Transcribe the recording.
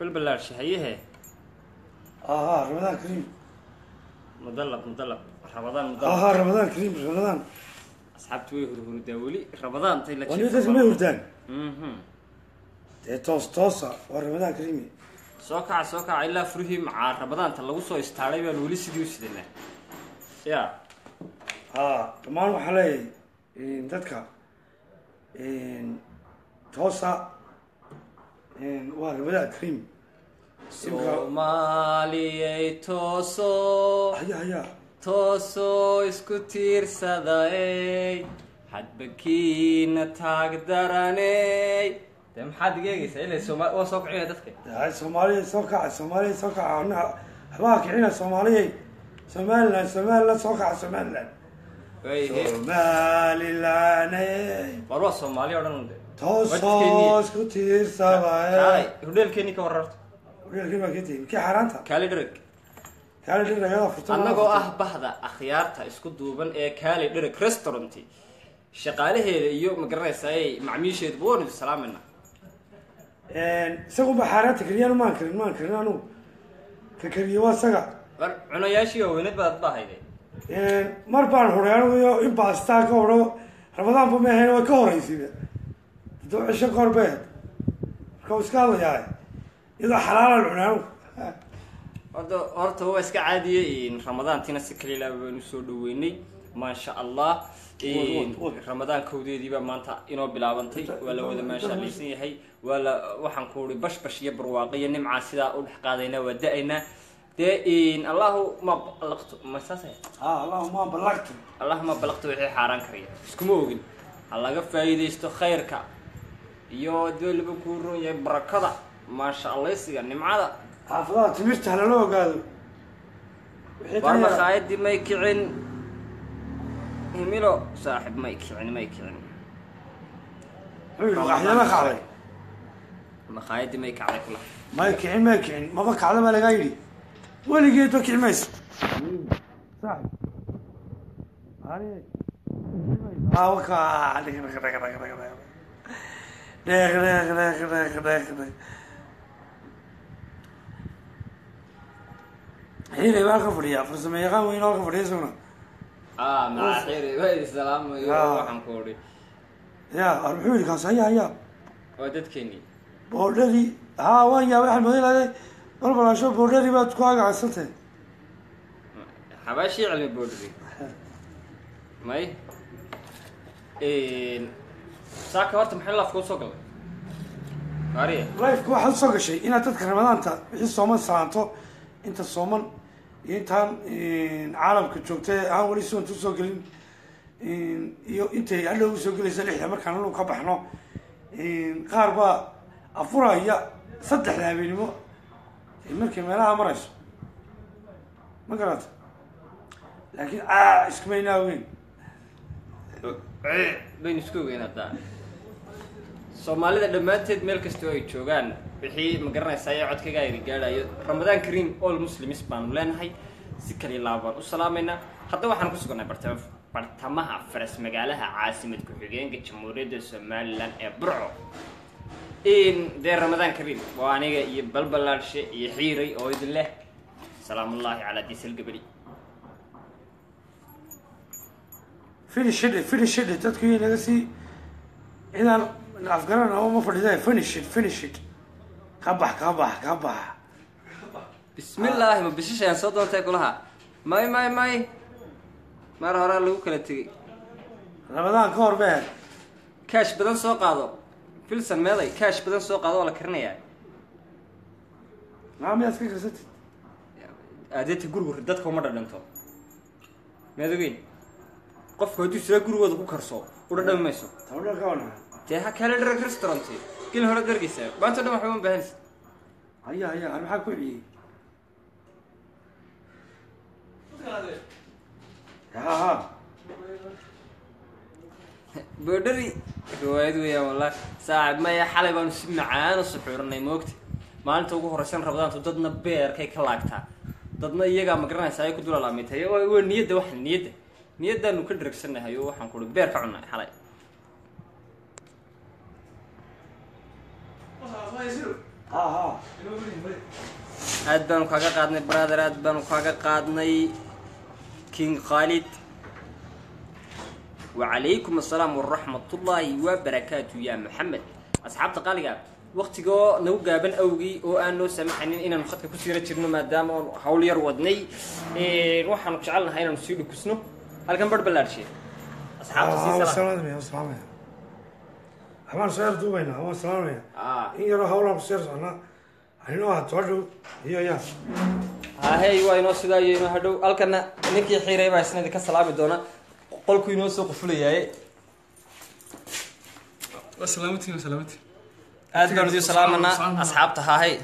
balbalaarshe hayehe aha ramadaan kariim mudallab mudallab. Rabadaan mudallab. Aha ramadaan kariim ramadaan asxaabtu way hurhurdaa weli. Rabadaantay la waa nin dadka may hurdaan Mhm. dee toos toosa waa ramadaan kariimi soo kaca soo kaca ilaa furihii macaa rabadaanta lagu soo istaaday baan weli sidii u sidanaa ya. Ha dhammaan waxaa leeyahay dadka toosa waa ramadaan kariim soomaaliyey tooso toosoo isku tiirsadaey xadbakiina taag daraney de maxaad geegaysaa ila waa soo kacina dadka. Soomaaliya soo kaca soomaaliya soo kaca habaa kicina soomaaliya somalilan somalilan soo kaca somalilan somalilan war isku tiirsadaey hudheelkeeni ka wararto anagoo ah bahda akhyaarta isku duuban ee kali dhirig restaurant shaqaalaheeda iyo magaranaysaay macmiisheeduba waanu salaamana isaguba xaaraanta keliyan maan karin maan karin anugu ka keliya waa isaga. Cunayaashii haweenad baad bahayde mar baan horay anugu iyo in baastaa ka horo ramadaanba meahayn waa ka horaysiba cisho kahor bay marka u iska hadlayaa iyadoo xalaalaan cunay anigu horta waa iska caadiye. Ramadaantiina si kaliila baanu soo dhaweynay. Maasha allah. Ramadaan kowdeediiba maanta inoo bilaabantay. Waa la wada maashaalaysan yahay. Waa la waxaan ku uri bashbash iyo barwaaqo iyo nimcaa sidaa u dhex qaadaynaa waa da'aynaa dee allahu ma balaqtu ma saas allahuma ballagtu allahuma balaqtu wixii xaaraan kariya iskuma ogin ha laga faa'iidaysto khayrka. Iyo dee laba kuu roon yahay barakada maasha allaysiga nimcada. Xaafadaha timirta halala ogaado. War makhaayadii may kicin. Himilo saaxib may kicin may kicin. Waxyaala kacday. Makhaayadii may kacday kula may kicin may kicin. Maba kacda baa lagaa yidhi? Weligeed ba kici mayso saaxib fadhiya isaguna ah macaxiri waa islaamayo Ah. waxaan ku odhi ya muxuu yidhi kaas haya haya waa dadkeenii boodhadii haa waan yaabay waxaan moodin lahaday balbalaasho boodhadii baad ku agacsantay xabaashii cilmi boodhri may saaka horta maxay laafka u soo galay gaariya lifeka waxaad u soo gashay inaad dadka ramadaanta wixii sooman salaanto inta sooman intaan caalamka joogta ee aan weli soonta u soo gelin iyo intay hadhow u soo gelaysa lixda markaan anu ka baxno qaar baa afuraya saddexda habeenimo markay meelaha marayso. Ma garata laakiin aa iskumaynaa weyn baynu isku ogeyn haddaa soomaalida dhammaanteed meel kastoo ay joogaan wixii ma garanaysaa ee codkayga ayna gaadhayo ramadaan kariim all muslims baanu leenahay. Si kaliya laaba baan u salaamaynaa hadda waxaan ku sugannahay bartama bartamaha faras magaalaha caasimad ku-xigeenka jamhuuriyadda somalilan ee burco. Dee ramadaan kariim waa aniga iyo balbalaadshe iyo xiiray oo idin leh. Salaamullaahi calaa diisal gabadhi. Finish it finish it. Dadku iyo naga sii cidaan afgaran ama ma fadhida finish it finish it ka bax ka bax ka bax bismillaahi ma bishishayaan soo doontay kulaha. May may may. Mar horaa lagu kala tegey ramadaan ka hor bee kaash badan soo qaado. Filson meeday kaash badan soo qaado oo la karinayaa. Maa miyaad iska karsatid. Adeeta gurigu dadka uma dhadhanto. Miyaad ogeyn qofku hadduu siraa gurigooda ku karso u dhadhami mayso. Ka dee ha kale restaurant gelin hore dargeysa maanta o dhan waxba uma baahanaysa haya haya an maxaa ku ciyey ha ha boodhari riwaayad weeyaan wallah saaxib maya xalay baanu si macaan u suxuuranay moogta maalinta ugu horeysan rabadaantu dadna beerkay ka laagtaa dadna iyagaa ma garanaysa ay ku dulalaamintay waa niyadda wax niyadda. Niyaddaanu ka dheregsanahay oo waxaan kuhi beer ka cunnay xalay ha ha aad baanu kaaga qaadnay brother aad baanu kaaga qaadnay king khaalid wacalaykum assalaam waraxmatullaahi wabarakaatu ya maxamed asxaabta qaaliga waktigoo nagu gaaban awgii oo aan noo samaxanin inaanu khadka ku siira jirno maadaama oon hawl yar wadnay. Waxaanu jecelnahay inaanu sii dhukusno. Halkan bar ballaadhshe asxaabta sii salaam salaamaya waan salaamaya waxbaan soo yar duubaynaa waan salaamaya in yaroo hawlaan ku soo socnaa anino ah toodhow iyo yaa hahey waa inoo sidaa iyo inoo hadhow halkana ninkii xiiray baa isna idinka salaami doona qolku inoo soo qufulayaaye waa salaamatiin aad baanu idin salaamanaa asxaabta hahey